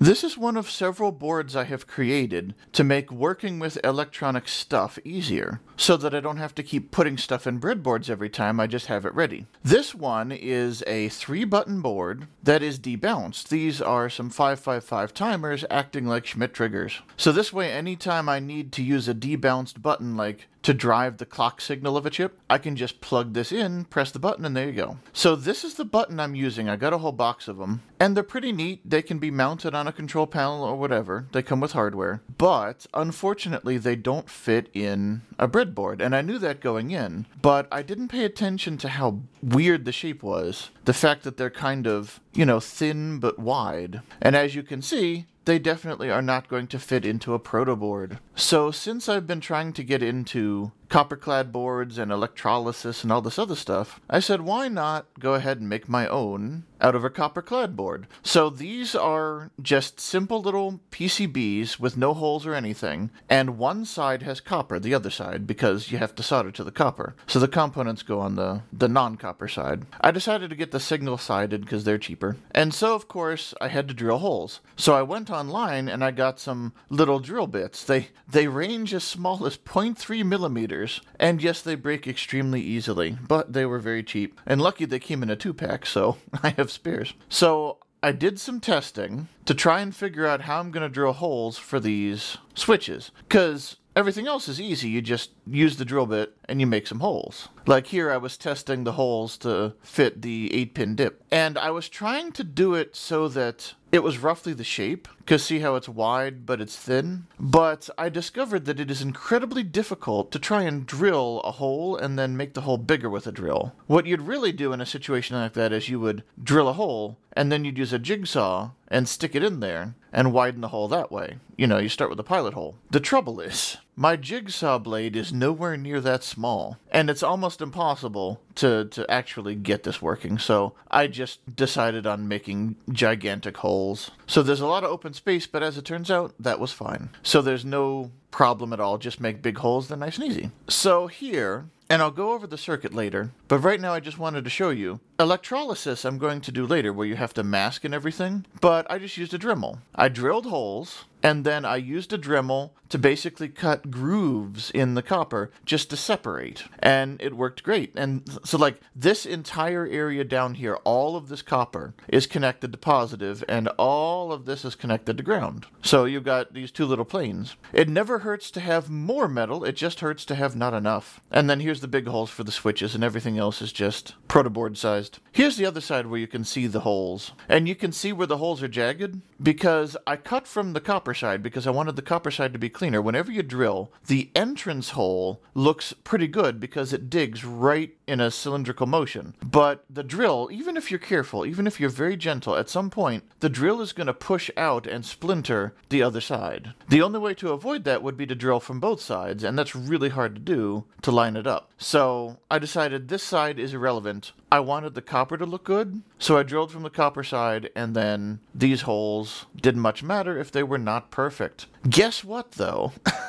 This is one of several boards I have created to make working with electronic stuff easier, so that I don't have to keep putting stuff in breadboards every time, I just have it ready. This one is a three button board that is debounced. These are some 555 timers acting like Schmitt triggers. So this way, anytime I need to use a debounced button like to drive the clock signal of a chip, I can just plug this in, press the button, and there you go. So this is the button I'm using. I got a whole box of them, and they're pretty neat. They can be mounted on a control panel or whatever. They come with hardware, but unfortunately, they don't fit in a breadboard, and I knew that going in, but I didn't pay attention to how weird the shape was. The fact that they're kind of, you know, thin but wide. And as you can see, they definitely are not going to fit into a proto board. So since I've been trying to get into copper-clad boards and electrolysis and all this other stuff, I said, why not go ahead and make my own out of a copper-clad board? So these are just simple little PCBs with no holes or anything, and one side has copper, the other side, because you have to solder to the copper. So the components go on the, the non-copper side. I decided to get the single-sided because they're cheaper. And so, of course, I had to drill holes. So I went online and I got some little drill bits. They, they range as small as 0.3 millimeters and yes, they break extremely easily, but they were very cheap. And lucky they came in a two pack, so I have spares. So I did some testing to try and figure out how I'm going to drill holes for these switches. Because everything else is easy, you just use the drill bit and you make some holes. Like here, I was testing the holes to fit the 8 pin dip. And I was trying to do it so that it was roughly the shape, because see how it's wide but it's thin? But I discovered that it is incredibly difficult to try and drill a hole and then make the hole bigger with a drill. What you'd really do in a situation like that is you would drill a hole and then you'd use a jigsaw and stick it in there and widen the hole that way. You know, you start with a pilot hole. The trouble is, my jigsaw blade is nowhere near that small, and it's almost impossible to, to actually get this working, so I just decided on making gigantic holes. So there's a lot of open space, but as it turns out, that was fine. So there's no problem at all, just make big holes, they're nice and easy. So here, and I'll go over the circuit later, but right now I just wanted to show you. Electrolysis I'm going to do later where you have to mask and everything, but I just used a Dremel. I drilled holes, and then I used a Dremel to basically cut grooves in the copper just to separate. And it worked great. And so like this entire area down here, all of this copper is connected to positive and all of this is connected to ground. So you've got these two little planes. It never hurts to have more metal, it just hurts to have not enough. And then here's the big holes for the switches and everything else is just protoboard sized. Here's the other side where you can see the holes. And you can see where the holes are jagged because I cut from the copper side because I wanted the copper side to be cleaner. Whenever you drill, the entrance hole looks pretty good because it digs right in a cylindrical motion. But the drill, even if you're careful, even if you're very gentle, at some point, the drill is going to push out and splinter the other side. The only way to avoid that would be to drill from both sides, and that's really hard to do to line it up. So I decided this side is irrelevant. I wanted the copper to look good, so I drilled from the copper side, and then these holes didn't much matter if they were not perfect. Guess what, though?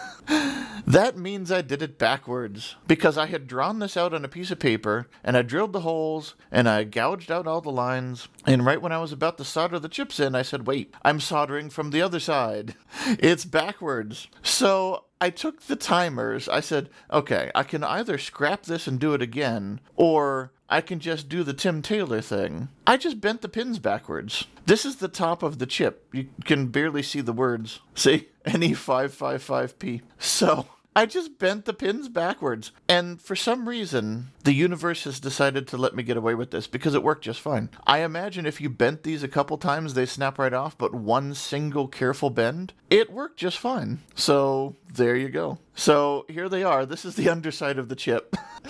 That means I did it backwards because I had drawn this out on a piece of paper and I drilled the holes and I gouged out all the lines. And right when I was about to solder the chips in, I said, wait, I'm soldering from the other side. It's backwards. So I took the timers. I said, okay, I can either scrap this and do it again, or I can just do the Tim Taylor thing. I just bent the pins backwards. This is the top of the chip. You can barely see the words. See? NE555P. So. I just bent the pins backwards. And for some reason, the universe has decided to let me get away with this because it worked just fine. I imagine if you bent these a couple times, they snap right off, but one single careful bend, it worked just fine. So there you go. So here they are. This is the underside of the chip.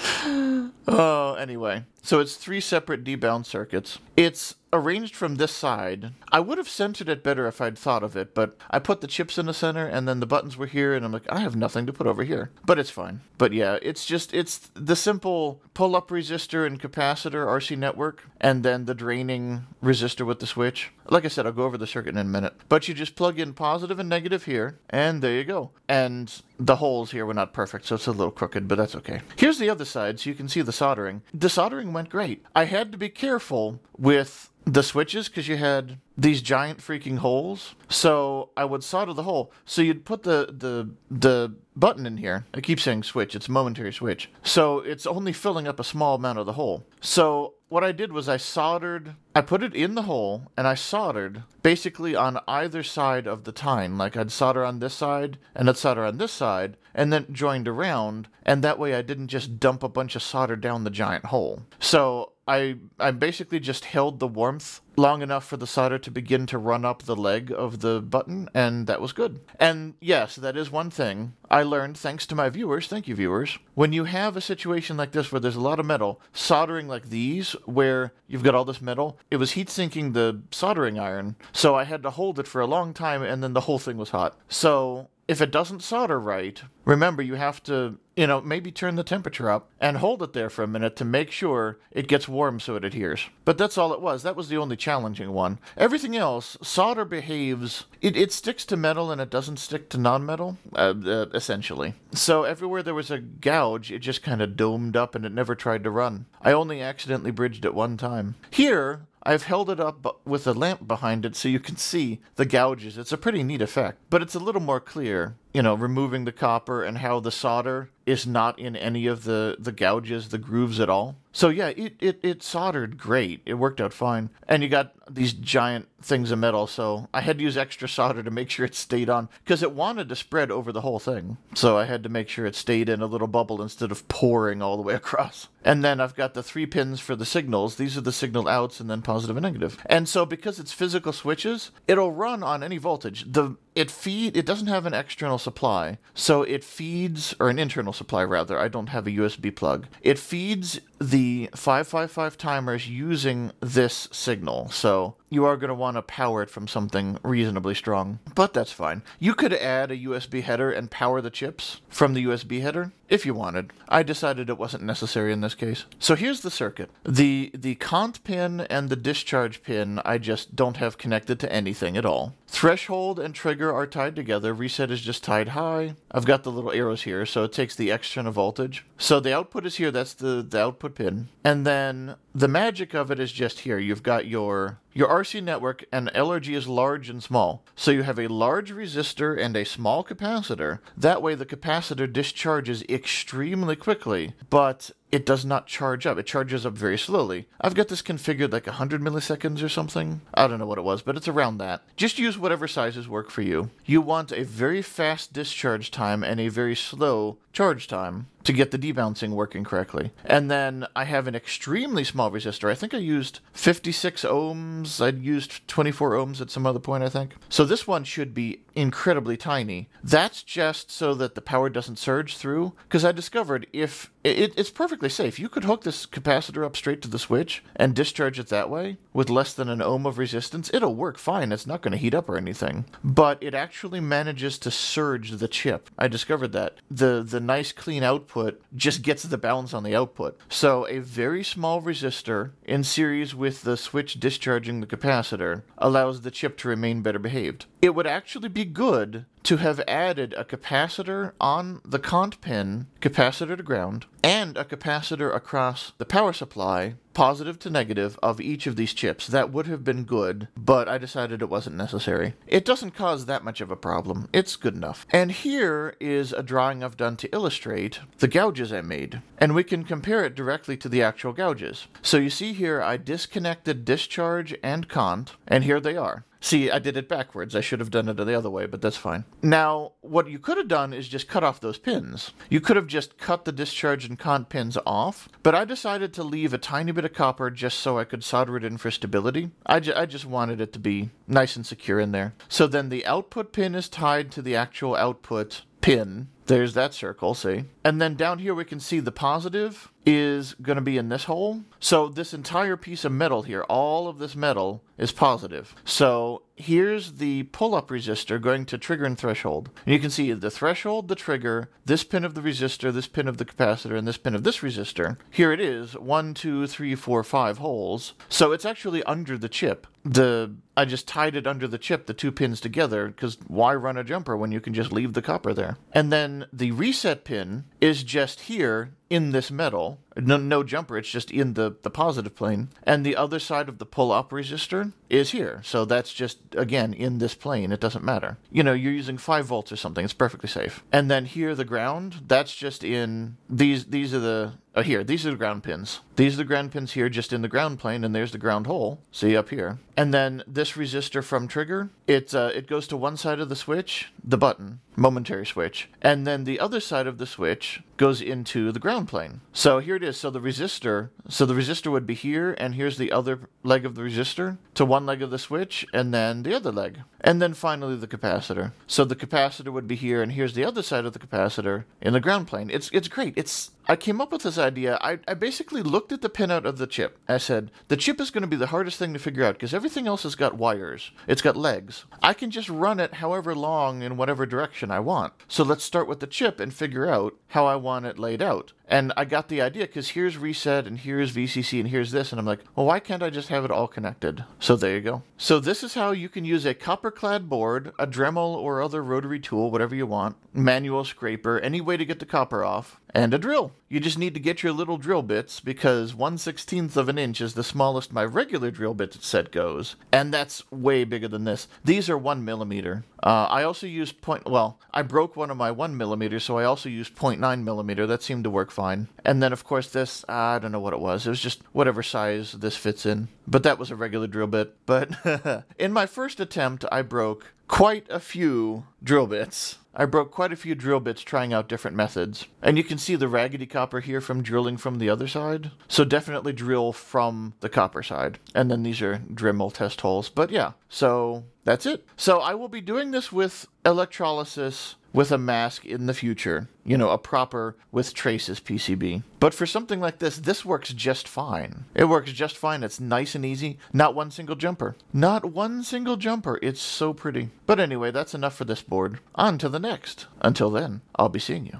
oh, anyway. So it's three separate debounce circuits. It's arranged from this side. I would have centered it better if I'd thought of it, but I put the chips in the center and then the buttons were here and I'm like, I have nothing to put over here. But it's fine. But yeah, it's just, it's the simple pull-up resistor and capacitor RC network and then the draining resistor with the switch. Like I said, I'll go over the circuit in a minute. But you just plug in positive and negative here and there you go. And the holes here were not perfect, so it's a little crooked, but that's okay. Here's the other side, so you can see the soldering. The soldering went great. I had to be careful with the switches because you had these giant freaking holes. So I would solder the hole. So you'd put the the the button in here. I keep saying switch. It's a momentary switch. So it's only filling up a small amount of the hole. So what I did was I soldered, I put it in the hole and I soldered basically on either side of the tine. Like I'd solder on this side and I'd solder on this side and then joined around. And that way I didn't just dump a bunch of solder down the giant hole. So I I basically just held the warmth long enough for the solder to begin to run up the leg of the button, and that was good. And yes, that is one thing I learned thanks to my viewers. Thank you, viewers. When you have a situation like this where there's a lot of metal, soldering like these, where you've got all this metal, it was heat sinking the soldering iron, so I had to hold it for a long time, and then the whole thing was hot. So if it doesn't solder right, remember you have to, you know, maybe turn the temperature up and hold it there for a minute to make sure it gets warm so it adheres. But that's all it was. That was the only challenging one. Everything else, solder behaves, it, it sticks to metal and it doesn't stick to non-metal, uh, uh, essentially. So everywhere there was a gouge, it just kind of domed up and it never tried to run. I only accidentally bridged it one time. Here, I've held it up with a lamp behind it so you can see the gouges. It's a pretty neat effect, but it's a little more clear, you know, removing the copper and how the solder is not in any of the, the gouges, the grooves at all. So yeah, it, it, it soldered great. It worked out fine. And you got these giant things of metal, so I had to use extra solder to make sure it stayed on, because it wanted to spread over the whole thing. So I had to make sure it stayed in a little bubble instead of pouring all the way across. And then I've got the three pins for the signals. These are the signal outs and then positive and negative. And so because it's physical switches, it'll run on any voltage. The it feed it doesn't have an external supply so it feeds or an internal supply rather i don't have a usb plug. It feeds the 555 timers using this signal. So you are going to want to power it from something reasonably strong but that's fine you could add a usb header and power the chips from the usb header if you wanted i decided it wasn't necessary in this case so here's the circuit the the cont pin and the discharge pin i just don't have connected to anything at all threshold and trigger are tied together. Reset is just tied high. I've got the little arrows here, so it takes the external voltage. So the output is here, that's the, the output pin. And then the magic of it is just here. You've got your your RC network and LRG is large and small. So you have a large resistor and a small capacitor. That way the capacitor discharges extremely quickly, but it does not charge up. It charges up very slowly. I've got this configured like 100 milliseconds or something. I don't know what it was, but it's around that. Just use whatever sizes work for you. You want a very fast discharge time and a very slow charge time to get the debouncing working correctly. And then I have an extremely small resistor. I think I used 56 ohms. I'd used 24 ohms at some other point, I think. So this one should be incredibly tiny. That's just so that the power doesn't surge through. Because I discovered if it, it's perfectly safe. You could hook this capacitor up straight to the switch and discharge it that way with less than an ohm of resistance. It'll work fine. It's not going to heat up or anything. But it actually manages to surge the chip. I discovered that. The, the nice clean output just gets the balance on the output. So a very small resistor in series with the switch discharging the capacitor allows the chip to remain better behaved. It would actually be good to have added a capacitor on the cont pin, capacitor to ground, and a capacitor across the power supply, positive to negative, of each of these chips. That would have been good, but I decided it wasn't necessary. It doesn't cause that much of a problem. It's good enough. And here is a drawing I've done to illustrate the gouges I made. And we can compare it directly to the actual gouges. So you see here I disconnected discharge and cont, and here they are. See, I did it backwards. I should have done it the other way, but that's fine. Now, what you could have done is just cut off those pins. You could have just cut the discharge and cont pins off, but I decided to leave a tiny bit of copper just so I could solder it in for stability. I, ju I just wanted it to be nice and secure in there. So then the output pin is tied to the actual output pin. There's that circle, see? And then down here we can see the positive is going to be in this hole. So this entire piece of metal here, all of this metal is positive. So here's the pull-up resistor going to trigger and threshold. And you can see the threshold, the trigger, this pin of the resistor, this pin of the capacitor, and this pin of this resistor. Here it is, one, two, three, four, five holes. So it's actually under the chip. The I just tied it under the chip, the two pins together, because why run a jumper when you can just leave the copper there? And then the reset pin is just here in this metal. No, no jumper, it's just in the, the positive plane. And the other side of the pull up resistor is here. So that's just, again, in this plane. It doesn't matter. You know, you're using 5 volts or something. It's perfectly safe. And then here, the ground, that's just in these, these are the uh, here, these are the ground pins. These are the ground pins here just in the ground plane, and there's the ground hole. See up here. And then this resistor from trigger, it, uh, it goes to one side of the switch, the button, momentary switch. And then the other side of the switch goes into the ground plane. So here it is. So the resistor, so the resistor would be here, and here's the other leg of the resistor to one leg of the switch, and then the other leg. And then finally the capacitor. So the capacitor would be here, and here's the other side of the capacitor in the ground plane. It's it's great. It's I came up with this idea. I, I basically looked at the pinout of the chip. I said, the chip is going to be the hardest thing to figure out because everything else has got wires. It's got legs. I can just run it however long in whatever direction I want. So let's start with the chip and figure out how I want it laid out. And I got the idea because here's reset and here's VCC and here's this. And I'm like, well, why can't I just have it all connected? So there you go. So this is how you can use a copper clad board, a Dremel or other rotary tool, whatever you want, manual scraper, any way to get the copper off, and a drill. You just need to get your little drill bits because 1 16th of an inch is the smallest my regular drill bit set goes. And that's way bigger than this. These are 1 millimeter. Uh, I also use point, well, I broke one of my 1 millimeter, so I also used 0.9 millimeter. That seemed to work fine. And then, of course, this, I don't know what it was. It was just whatever size this fits in. But that was a regular drill bit. But in my first attempt, I broke quite a few drill bits. I broke quite a few drill bits trying out different methods. And you can see the raggedy copper here from drilling from the other side. So definitely drill from the copper side. And then these are Dremel test holes. But yeah, so that's it. So I will be doing this with electrolysis with a mask in the future, you know, a proper with traces PCB. But for something like this, this works just fine. It works just fine. It's nice and easy. Not one single jumper. Not one single jumper. It's so pretty. But anyway, that's enough for this board. On to the next. Until then, I'll be seeing you.